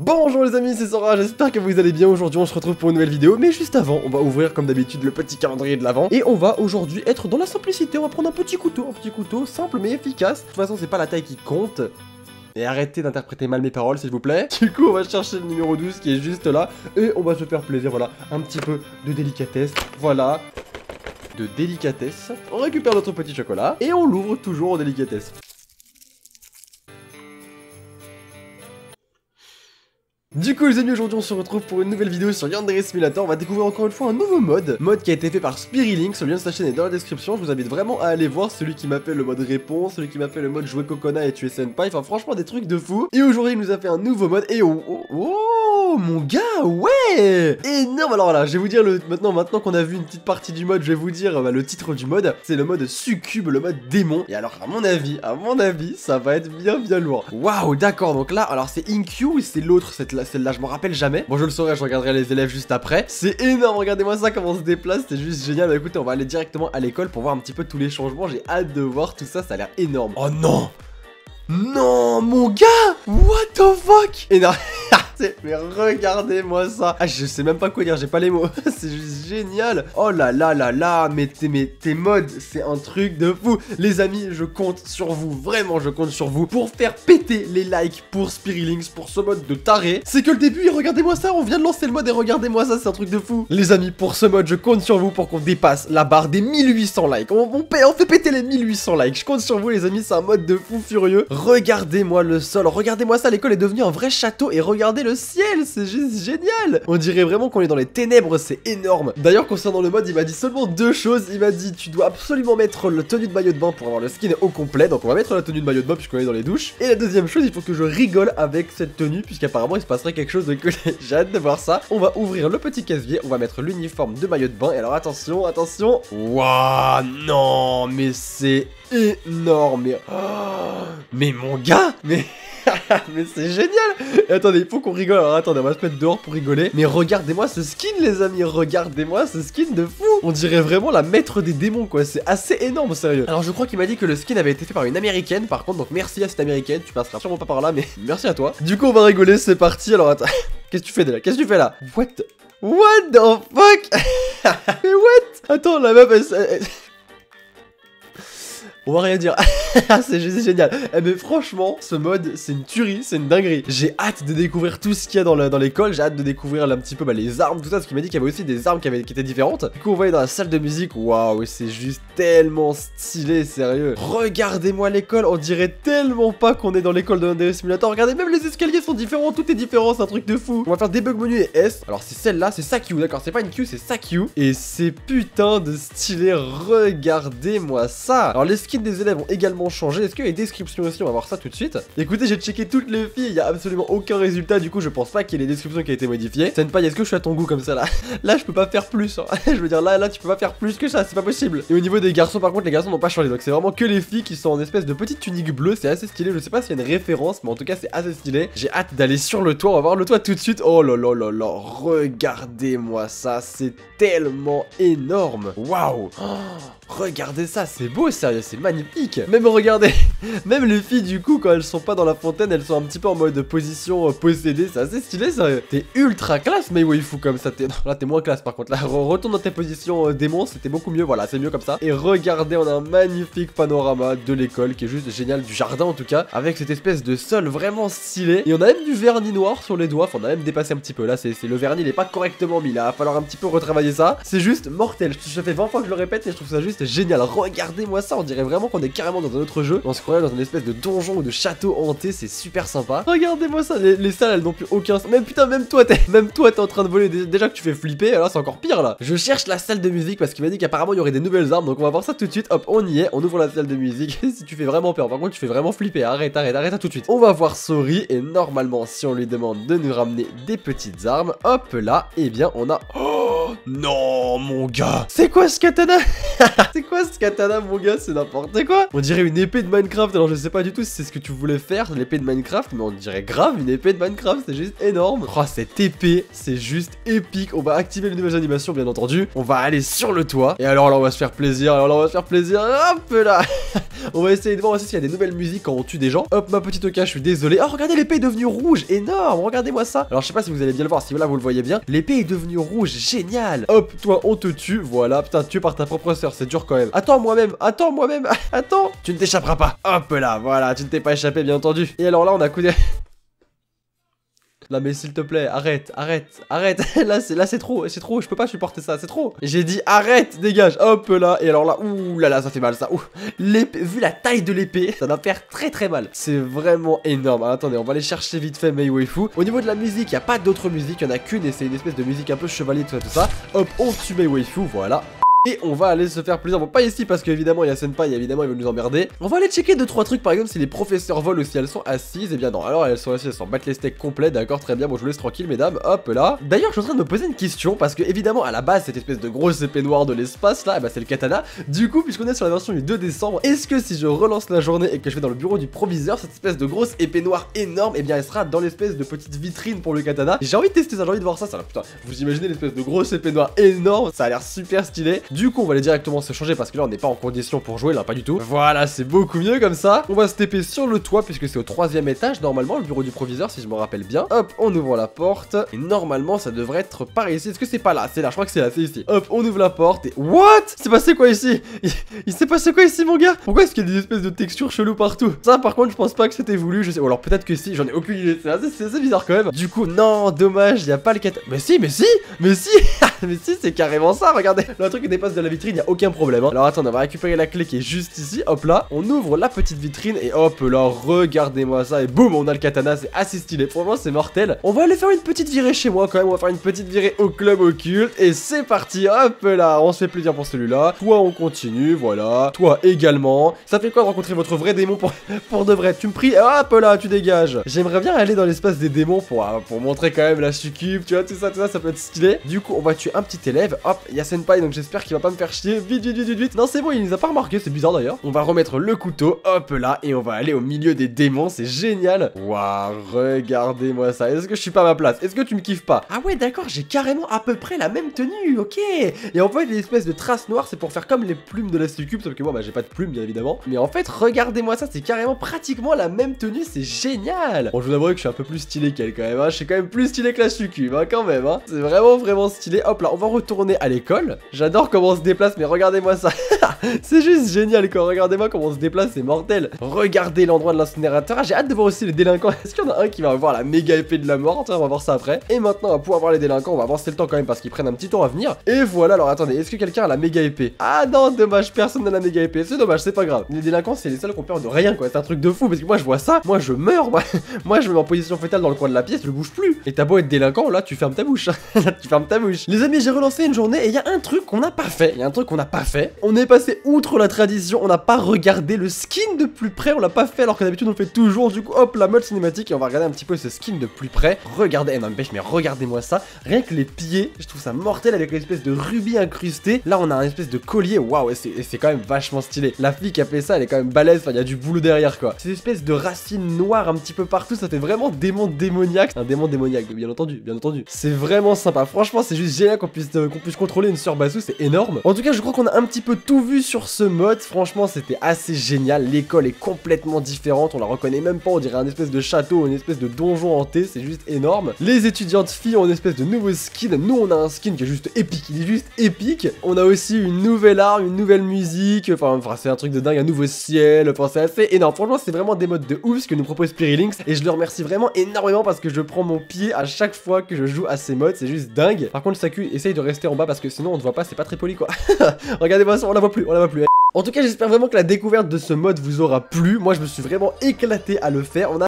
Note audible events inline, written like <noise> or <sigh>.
Bonjour les amis, c'est Sora, j'espère que vous allez bien. Aujourd'hui, on se retrouve pour une nouvelle vidéo. Mais juste avant, on va ouvrir comme d'habitude le petit calendrier de l'avant. Et on va aujourd'hui être dans la simplicité. On va prendre un petit couteau, un petit couteau simple mais efficace. De toute façon, c'est pas la taille qui compte. Et arrêtez d'interpréter mal mes paroles, s'il vous plaît. <laughs> Du coup, on va chercher le numéro 12 qui est juste là. Et on va se faire plaisir, voilà. Un petit peu de délicatesse. Voilà. De délicatesse. On récupère notre petit chocolat. Et on l'ouvre toujours en délicatesse. Du coup les amis aujourd'hui on se retrouve pour une nouvelle vidéo sur Yandere Simulator, on va découvrir encore une fois un nouveau mode, mode qui a été fait par Spirilink, le lien de sa chaîne est dans la description, je vous invite vraiment à aller voir celui qui m'a fait le mode réponse, celui qui m'a fait le mode jouer Kokona et tuer Senpai, enfin franchement des trucs de fou, et aujourd'hui il nous a fait un nouveau mode, et oh, oh, oh mon gars, ouais Énorme, alors voilà, je vais vous dire le, maintenant, maintenant qu'on a vu une petite partie du mode, je vais vous dire bah, le titre du mode, c'est le mode succube, le mode démon, et alors à mon avis, à mon avis, ça va être bien bien lourd. Waouh, d'accord, donc là, alors c'est Inkyu c'est l'autre, là celle-là, je m'en rappelle jamais. Bon, je le saurai, je regarderai les élèves juste après. C'est énorme, regardez-moi ça, comment on se déplace, c'est juste génial. Bah, écoutez, on va aller directement à l'école pour voir un petit peu tous les changements. J'ai hâte de voir tout ça, ça a l'air énorme. Oh non Non, mon gars What the fuck? Énorme <laughs> mais regardez-moi ça. Ah je sais même pas quoi dire, j'ai pas les mots. <laughs> C'est juste génial. Oh là là là là Mais tes, mais tes modes, c'est un truc de fou. Les amis, je compte sur vous Vraiment, je compte sur vous Pour faire péter les likes pour Spirilinks Pour ce mode de taré. C'est que le début regardez-moi ça On vient de lancer le mode et regardez-moi ça, c'est un truc de fou. Les amis, pour ce mode, je compte sur vous Pour qu'on dépasse la barre des 1800 likes. On fait péter les 1800 likes. Je compte sur vous les amis, c'est un mode de fou furieux. Regardez-moi le sol Regardez-moi ça, l'école est devenue un vrai château Et regardez le ciel, c'est juste génial. On dirait vraiment qu'on est dans les ténèbres, c'est énorme. D'ailleurs, concernant le mode, il m'a dit seulement deux choses. Il m'a dit, tu dois absolument mettre le tenue de maillot de bain pour avoir le skin au complet. Donc on va mettre la tenue de maillot de bain puisqu'on est dans les douches. Et la deuxième chose, il faut que je rigole avec cette tenue Puisqu'apparemment, il se passerait quelque chose de cool <laughs> J'ai hâte de voir ça. On va ouvrir le petit casier, on va mettre l'uniforme de maillot de bain. Et alors attention, attention. Waouh, non, mais c'est énorme. Mais, oh, mais mon gars Mais... <laughs> mais c'est génial Et attendez, il faut qu'on rigole. Alors attendez, on va se mettre dehors pour rigoler. Mais regardez-moi ce skin, les amis. Regardez-moi ce skin de fou. On dirait vraiment la maître des démons, quoi. C'est assez énorme, sérieux. Alors je crois qu'il m'a dit que le skin avait été fait par une américaine. Par contre, donc merci à cette américaine. Tu passeras sûrement pas par là, mais <laughs> merci à toi. Du coup, on va rigoler. C'est parti. Alors attends. <laughs> Qu'est-ce que tu fais là Qu'est-ce que tu fais là? What? What the fuck? Mais what? Attends, la meuf, elle... On va rien dire. <laughs> c'est génial. Eh mais franchement, ce mode, c'est une tuerie, c'est une dinguerie. J'ai hâte de découvrir tout ce qu'il y a dans l'école. J'ai hâte de découvrir un petit peu bah, les armes, tout ça. Parce qu'il m'a dit qu'il y avait aussi des armes qui, qui étaient différentes. Du coup, on va aller dans la salle de musique. Waouh, c'est juste tellement stylé, sérieux. Regardez-moi l'école. On dirait tellement pas qu'on est dans l'école de l'Undere Simulator. Regardez, même les escaliers sont différents. Tout est différent, c'est un truc de fou. On va faire debug menu et S. Alors, c'est celle-là, c'est sa queue, d'accord. C'est pas une queue, c'est sa queue. Et c'est putain de stylé. Regardez-moi ça. Alors, les des élèves ont également changé. Est-ce qu'il y a aussi On va voir ça tout de suite. Écoutez, j'ai checké toutes les filles, il y a absolument aucun résultat. Du coup, je pense pas qu'il y ait des descriptions qui aient été modifiées. pas est-ce que je suis à ton goût comme ça là? <laughs> Là, je peux pas faire plus. Hein. <laughs> je veux dire, là, là, tu peux pas faire plus que ça, c'est pas possible. Et au niveau des garçons, par contre, les garçons n'ont pas changé. Donc, c'est vraiment que les filles qui sont en espèce de petite tunique bleue. C'est assez stylé. Je sais pas s'il y a une référence, mais en tout cas, c'est assez stylé. J'ai hâte d'aller sur le toit. On va voir le toit tout de suite. Oh là là là là, regardez-moi ça. C'est tellement énorme. Waouh oh, Regardez ça, c'est beau, sérieux, c'est magnifique. Même regardez, <laughs> même les filles du coup quand elles sont pas dans la fontaine, elles sont un petit peu en mode position euh, possédée, c'est assez stylé, sérieux. T'es ultra classe, mais oui, comme ça. T'es, là t'es moins classe par contre. Là, retourne dans tes positions euh, démons, c'était beaucoup mieux. Voilà, c'est mieux comme ça. Et regardez, on a un magnifique panorama de l'école qui est juste génial, du jardin en tout cas, avec cette espèce de sol vraiment stylé. Et on a même du vernis noir sur les doigts. Enfin, on a même dépassé un petit peu. Là, c'est le vernis, il est pas correctement mis. Là, va falloir un petit peu retravailler ça. C'est juste mortel. Je, fais 20 fois que je le répète et je trouve ça juste génial. Regardez-moi ça, on dirait vraiment qu'on est carrément dans un autre jeu. On se croirait dans une espèce de donjon ou de château hanté, c'est super sympa. Regardez-moi ça, les, salles elles n'ont plus aucun sens. Même putain, même toi, t'es <laughs> même toi t'es en train de voler. Déjà que tu fais flipper, alors c'est encore pire là. Je cherche la salle de musique parce qu'il m'a dit qu'apparemment il y aurait des nouvelles armes. Donc on va voir ça tout de suite. Hop, on y est, on ouvre la salle de musique. <laughs> si tu fais vraiment peur, par contre tu fais vraiment flipper. Arrête, arrête, arrête tout de suite. On va voir Sori et normalement si on lui demande de nous ramener des petites armes, hop là, et eh bien on a... <gasps> Oh non mon gars C'est quoi ce katana? <laughs> c'est quoi ce katana mon gars C'est n'importe quoi On dirait une épée de Minecraft, alors je sais pas du tout si c'est ce que tu voulais faire, l'épée de Minecraft, mais on dirait grave une épée de Minecraft, c'est juste énorme. Oh cette épée, c'est juste épique. On va activer les nouvelles animations bien entendu. On va aller sur le toit. Et alors là on va se faire plaisir, alors là on va se faire plaisir. Hop là <laughs> On va essayer de voir aussi s'il y a des nouvelles musiques quand on tue des gens. Hop ma petite oka, je suis désolé. Oh regardez l'épée est devenue rouge, énorme, regardez-moi ça. Alors je sais pas si vous allez bien le voir, si là vous le voyez bien. L'épée est devenue rouge, génial. Hop, toi on te tue, voilà, putain, tué par ta propre soeur, c'est dur quand même. Attends moi-même, attends moi-même, <laughs> attends, tu ne t'échapperas pas. Hop là, voilà, tu ne t'es pas échappé bien entendu. Et alors là on a coudé... <laughs> Là mais s'il te plaît, arrête, arrête, arrête. <laughs> là c'est là c'est trop, c'est trop, je peux pas supporter ça, c'est trop. J'ai dit arrête, dégage. Hop là et alors là, ouh là là, ça fait mal ça. Ouh. L'épée, vu la taille de l'épée, ça va faire très très mal. C'est vraiment énorme. attendez, on va aller chercher vite fait Mei Waifu. Au niveau de la musique, il y a pas d'autre musique, il y en a qu'une et c'est une espèce de musique un peu chevalier tout ça tout ça. Hop, on tue Mei Waifu, voilà. Et on va aller se faire plaisir. Bon, pas ici parce qu'évidemment il y a Senpai, évidemment il veut nous emmerder. On va aller checker 2-3 trucs par exemple si les professeurs volent ou si elles sont assises. Et eh bien non, alors elles sont assises, elles s'en battent les steaks complets, d'accord, très bien. Bon, je vous laisse tranquille, mesdames. Hop là. D'ailleurs, je suis en train de me poser une question parce que évidemment à la base, cette espèce de grosse épée noire de l'espace là, bah, c'est le katana. Du coup, puisqu'on est sur la version du 2 décembre, est-ce que si je relance la journée et que je vais dans le bureau du proviseur, cette espèce de grosse épée noire énorme, et eh bien elle sera dans l'espèce de petite vitrine pour le katana? J'ai envie de tester ça, j'ai envie de voir ça. Ça, putain, vous imaginez l'espèce de grosse épée noire énorme, ça a l'air super stylé. Du coup, on va aller directement se changer parce que là on n'est pas en condition pour jouer là pas du tout. Voilà c'est beaucoup mieux comme ça. On va se TP sur le toit puisque c'est au troisième étage normalement le bureau du proviseur si je me rappelle bien. Hop on ouvre la porte. Et normalement ça devrait être par ici. Est-ce que c'est pas là? C'est là je crois que c'est là c'est ici. Hop on ouvre la porte et What? C'est passé quoi ici? Il, s'est passé quoi ici mon gars? Pourquoi est-ce qu'il y a des espèces de textures cheloues partout? Ça par contre je pense pas que c'était voulu. Je sais Ou alors peut-être que si j'en ai aucune idée. C'est bizarre quand même. Du coup non dommage il y a pas le cat. Mais si mais si Mais si! <laughs> Mais si c'est carrément ça regardez. Le truc dépasse de la vitrine il a aucun problème. Hein. Alors attendez, on va récupérer la clé qui est juste ici. Hop là, on ouvre la petite vitrine et hop là, regardez-moi ça. Et boum, on a le katana, c'est assez stylé. Pour moi, c'est mortel. On va aller faire une petite virée chez moi quand même. On va faire une petite virée au club occulte. Et c'est parti, hop là, on se fait plaisir pour celui-là. Toi, on continue, voilà. Toi également. Ça fait quoi de rencontrer votre vrai démon pour, <laughs> pour de vrai? Tu me pries, hop là, tu dégages. J'aimerais bien aller dans l'espace des démons pour, euh, pour montrer quand même la succube, tu vois, tout ça, tout ça, ça peut être stylé. Du coup, on va tuer un petit élève. Hop, il y a Senpai, donc j'espère qu'il va pas me faire chier. Vite, vite, vite, vite, vite. Non, c'est bon, il nous a pas remarqué, c'est bizarre d'ailleurs. On va remettre le couteau, hop là, et on va aller au milieu des démons, c'est génial. Waouh, regardez-moi ça. Est-ce que je suis pas à ma place? Est-ce que tu me kiffes pas? Ah ouais, d'accord, j'ai carrément à peu près la même tenue, ok. Et en fait, espèces de traces noires, c'est pour faire comme les plumes de la succube, sauf que moi, bah, j'ai pas de plumes, bien évidemment. Mais en fait, regardez-moi ça, c'est carrément pratiquement la même tenue, c'est génial. Bon, je vous avouer que je suis un peu plus stylé qu'elle quand même, hein. Je suis quand même plus stylé que la succube, hein, quand même, hein. C'est vraiment, vraiment stylé. Hop là, on va retourner à l'école. J'adore comment on se déplace, mais regardez-moi ça. <laughs> c'est juste génial quoi, regardez-moi comment on se déplace, c'est mortel. Regardez l'endroit de l'incinérateur, ah, j'ai hâte de voir aussi les délinquants. <laughs> Est-ce qu'il y en a un qui va avoir la méga épée de la mort? On va voir ça après. Et maintenant, on va pouvoir voir les délinquants, on va avancer le temps quand même parce qu'ils prennent un petit temps à venir. Et voilà, alors attendez, est-ce que quelqu'un a la méga épée? Ah non, dommage, personne n'a la méga épée, c'est dommage, c'est pas grave. Les délinquants, c'est les seuls qui ont peur de rien quoi, c'est un truc de fou parce que moi je vois ça, moi je meurs, moi, <laughs> moi je me mets en position fétale dans le coin de la pièce, je bouge plus. Et t'as beau être délinquant, là tu fermes ta bouche. tu fermes ta bouche. Les amis, j'ai relancé une journée et il y a un truc qu'on n'a pas fait. Il y a un truc qu'on n'a pas fait. On est passé outre la tradition, on n'a pas regardé le skin de plus près, on l'a pas fait alors que d'habitude on fait toujours. Du coup, hop, la mode cinématique et on va regarder un petit peu ce skin de plus près. Regardez, non, mais, mais regardez-moi ça. Rien que les pieds, je trouve ça mortel avec l'espèce de rubis incrusté. Là, on a un espèce de collier, waouh, et c'est quand même vachement stylé. La fille qui a fait ça, elle est quand même balèze, enfin, il y a du boulot derrière quoi. Ces espèces de racines noires un petit peu partout, ça fait vraiment démon démoniaque. Un démon démoniaque, bien entendu, bien entendu. C'est vraiment sympa. Franchement, c'est juste génial qu'on puisse, euh, qu'on puisse contrôler une Surbasu, c'est énorme. En tout cas, je crois qu'on a un petit peu tout vu sur ce mode. Franchement, c'était assez génial. L'école est complètement différente. On la reconnaît même pas. On dirait un espèce de château, une espèce de donjon hanté. C'est juste énorme. Les étudiantes filles ont une espèce de nouveau skin. Nous, on a un skin qui est juste épique. Il est juste épique. On a aussi une nouvelle arme, une nouvelle musique. Enfin, c'est un truc de dingue. Un nouveau ciel. Enfin, c'est assez énorme. Franchement, c'est vraiment des modes de ouf ce que nous propose Spirilinx. Et je le remercie vraiment énormément parce que je prends mon pied à chaque fois que je joue à ces modes. C'est juste dingue. Par contre, Saku, essaye de rester en bas parce que sinon, on ne voit pas. C'est pas très poli, quoi. <laughs> Regardez-moi ça. On la voit plus. On la voit plus. En tout cas, j'espère vraiment que la découverte de ce mode vous aura plu. Moi, je me suis vraiment éclaté à le faire. On a